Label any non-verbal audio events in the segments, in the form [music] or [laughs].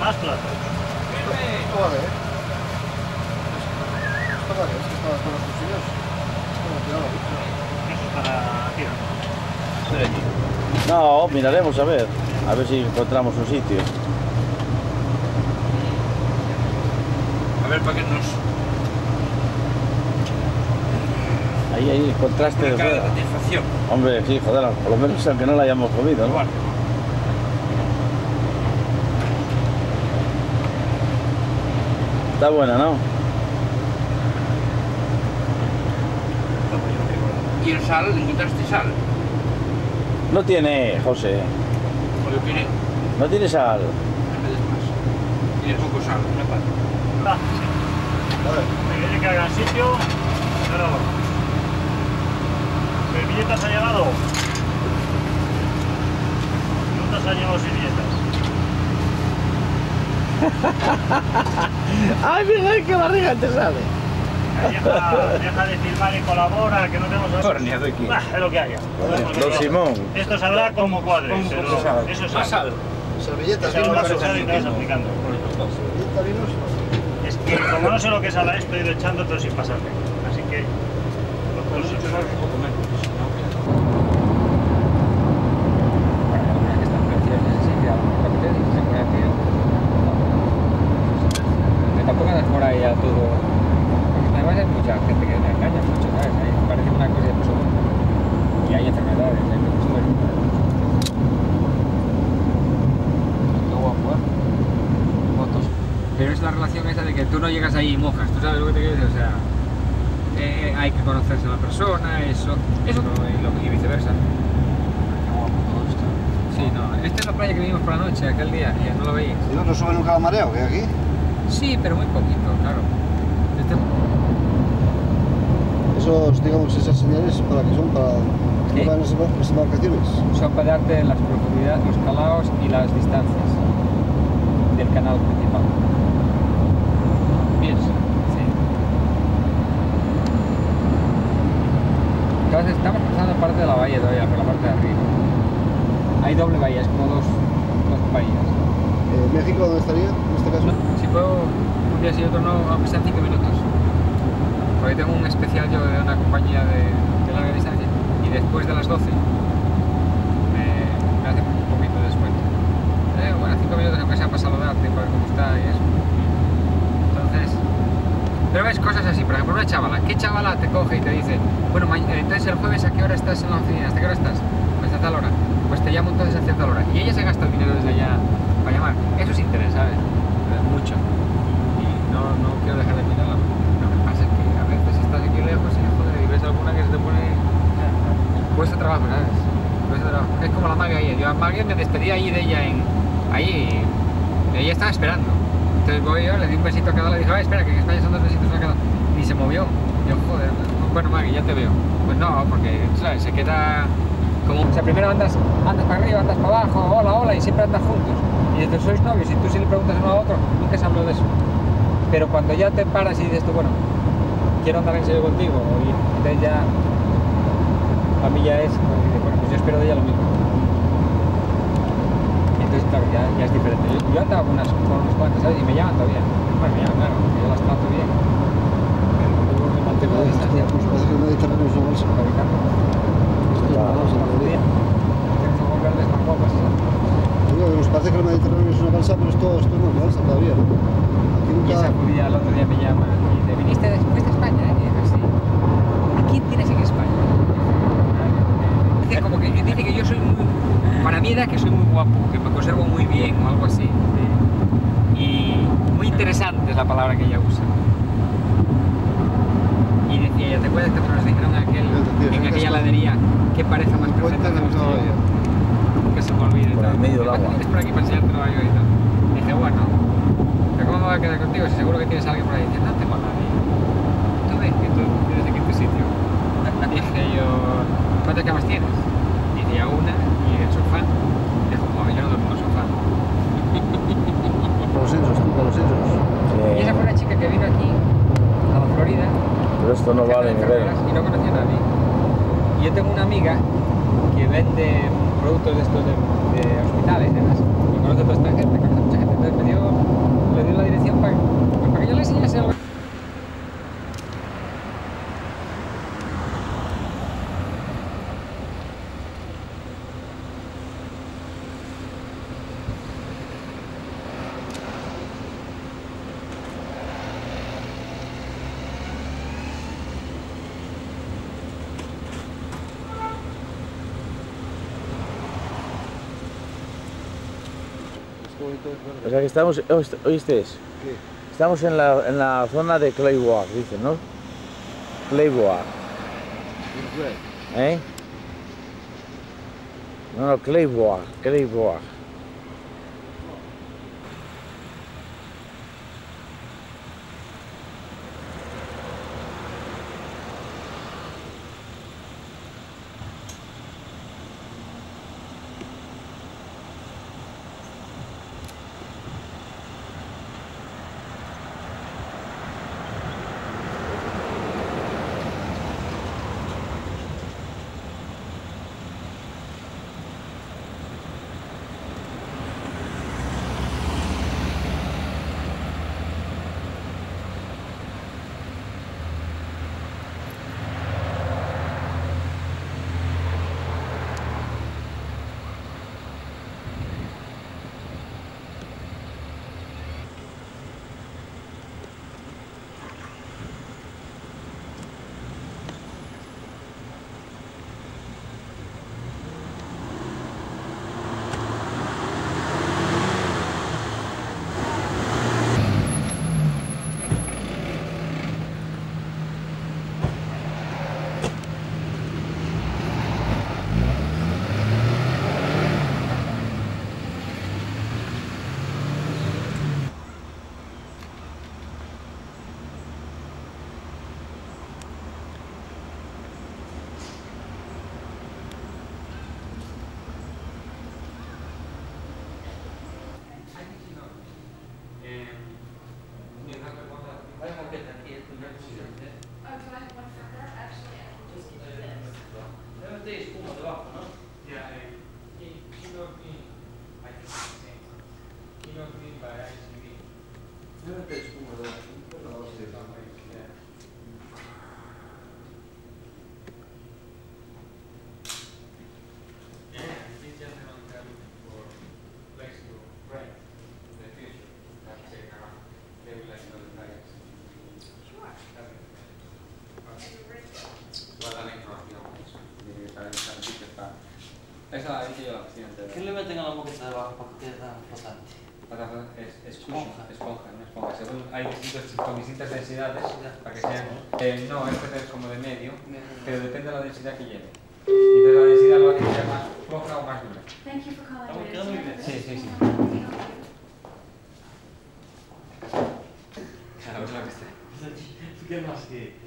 Más platos. Esto vale, ¿eh? Esto vale, es que estaba con los cuchillos. Eso es para tira. No, miraremos a ver. A ver si encontramos un sitio. A ver para qué nos. Ahí, ahí, el contraste de satisfacción. Hombre, sí, joder, por lo menos aunque no la hayamos comido, ¿no? Igual. Está buena, ¿no? ¿Y el sal? ¿Encontraste sal? No tiene, José. ¿O yo quiere? No tiene sal. Tiene poco sal. Una parte. Va, A ver, me quiere que hagan sitio. Vamos. ¿Servilletas ha llegado? No te han llegado servilletas. ¡Ay, mira qué barriga te sale! Deja, deja de filmar y colabora, que no tenemos... Torneado aquí. Bah, es lo que haya. Don Simón. Esto saldrá como cuadre, Como pero poco sal. eso es sal. servilletas, Eso lo vinos. vas a usar y te vas aplicando. Servilleta, vinos. Es que como no sé lo que sale a esto, he ido echando pero sin pasarme. Así que... Los hechos. poco menos. Tampoco andas por ahí a todo. Porque además hay mucha gente que te engaña mucho, ¿sabes? Ahí parece una cosa y después otra. Y hay enfermedades, hay muchas historias. Qué guapo, ¿eh? Fotos. Pero es la relación esa de que tú no llegas ahí y mojas, ¿tú sabes lo que te quiero decir? O sea, eh, hay que conocerse a la persona, eso, eso y, viceversa. Qué. Sí, no, esta es la playa que vimos por la noche, aquel día, y no lo veis. ¿Y no nos sube nunca el mareo que aquí? Sí, pero muy poquito, claro. Este- Esos, digamos, esas señales para que son para Sí. van las embarcaciones. son para darte las profundidades, los calaos y las distancias del canal principal. Bien. Sí. Entonces estamos cruzando parte de la bahía todavía, por la parte de arriba. Hay doble bahía, es como dos, dos bahías. Eh, ¿México dónde estaría en este caso? No, si puedo un día sí otro no, aunque sean 5 minutos. Porque tengo un especial yo de una compañía de, de larga distancia y después de las 12 me, me hace un poquito de descuento. Eh, bueno, 5 minutos aunque sea para saludarte, para ver cómo está y eso. Pero ves cosas así, por ejemplo, una chavala. ¿Qué chavala te coge y te dice, bueno, ma- eh, entonces el jueves a qué hora estás en la oficina? ¿Hasta qué hora estás? Pues a tal hora. Pues te llamo entonces a cierta hora. Y ella se gasta el dinero desde allá para llamar. Eso es interés, ¿sabes? Eh, Mucho. Y no, no quiero dejar de mirarla. Lo que pasa es que a veces estás aquí lejos y joder, y ves alguna que se te pone. [laughs] Cuesta trabajo, ¿sabes? Cuesta trabajo. Es como la Maggie ayer. Yo a Maggie me despedí ahí de ella en. Ahí. Ella estaba esperando. Entonces voy yo, le di un besito a cada lado y dije, "Ay, espera, que en España son dos besitos a cada Ni se movió. Yo, joder, bueno, Maggie, ya te veo. Pues no, porque, ¿sabes? Se queda como... O sea, primero andas, andas para arriba, andas para abajo, hola, hola, y siempre andas juntos. Y entonces sois novios y tú si le preguntas uno a otro, nunca se habló de eso. Pero cuando ya te paras y dices tú, bueno, quiero andar en serio contigo, y entonces ya, a mí ya es, bueno, pues yo espero de ella lo mismo. Entonces, claro, ya, ya es diferente. Yo, yo andaba con, unas, con unos cuantos, ¿sabes? Y me llaman todavía. Bueno, me llaman, claro, yo las trato bien. Pero luego me mantengo a distancia. Pues parece que el Mediterráneo es una bolsa. fabricando. Vamos a la mayoría. Tienes ojos verdes más guapas. Digo, nos parece que el Mediterráneo es una balsa, pero esto, esto no es balsa todavía, ¿no? Aquí Y nunca... esa judía el otro día me llama y dice, ¿viniste después de España? Y dije, sí. ¿A quién tienes en España? Dice como que, dice que yo soy muy, para mi edad que soy muy guapo, que me conservo muy bien o algo así. Y muy interesante es la palabra que ella usa. Y decía, ¿ya te acuerdas que nos dijeron en, aquel, Tío, en es aquella que- ladería qué pareja más perfecta Puente de tenemos tú y yo"? Nueva Nunca se me olvide. Por el medio del ¿Cuánto agua. por aquí para enseñártelo a yo y tal? Dije, bueno, ¿pero cómo me voy a quedar contigo si seguro que tienes a alguien por ahí? Dice, no tengo a nadie. Tú ves que tú tienes aquí tu sitio. Dije yo, ¿cuántas camas tienes? Dice, ya una y el sofá. Dijo, "Joder, yo no duermo en el sofá. Con los hijos, tú, con los hijos. Y esa fue una chica que vino aquí, a la Florida, Pero esto no jefa de vale ni ver. enfermeras, y no conocía a nadie. Y yo tengo una amiga que vende productos de estos de, hospitales y demás. Y conoce a toda esta gente, conoce a mucha gente. Entonces me dio, le dio la dirección para, para que yo le enseñase algo. O sea que estamos, oíste- ¿oíste? ¿Qué? Estamos en la, en la zona de Clayboard, dicen, ¿no? Clayboard, ¿eh? No, no, Clayboard, Clayboard. Con distintas densidades para que sean. Eh, no, este es como de medio, pero depende de la densidad que lleve. Y entonces la densidad lo hace que sea más floja o más dura. Sí, sí, sí. Claro, es la que está. ¿Qué más que?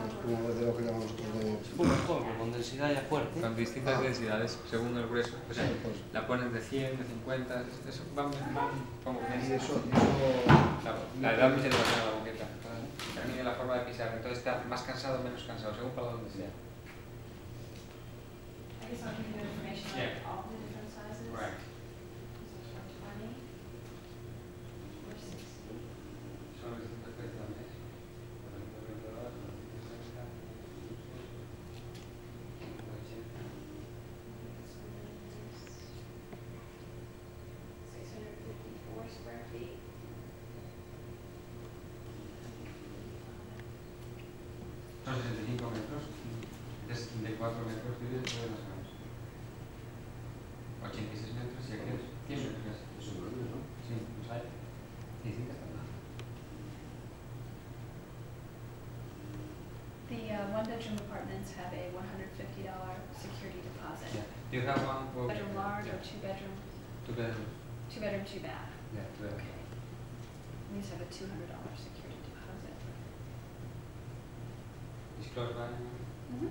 Espuma de lo que llamamos nosotros de... Con densidad ya fuerte. Con distintas Ah. densidades según el grueso. O sea, Sí, pues. la ponen de 100, de 50, eso van, van como Y eso, y eso... Claro, la edad a la boqueta. También la forma de pisar. Entonces está más cansado o menos cansado, según para donde sea. Yeah. 86 metros y aquí es 100 metros casi. Eso grande, ¿no? Sí, los hay. Y dicen que están mal. The uh, one-bedroom apartments have a one hundred fifty dollar security deposit. Yeah. Do you have one? for- Bedroom large Yeah. or two-bedroom, Two bedroom. two-bedroom, two-bath. Yeah, two bedroom. Okay. These have a two hundred dollar security deposit. Is close by? Mm-hmm.